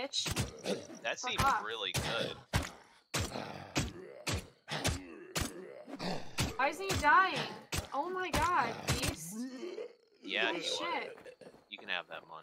bitch. That Fuck seems off. really good. Why isn't he dying? Oh my god, beast! Yeah, Holy you, shit. you can have that money.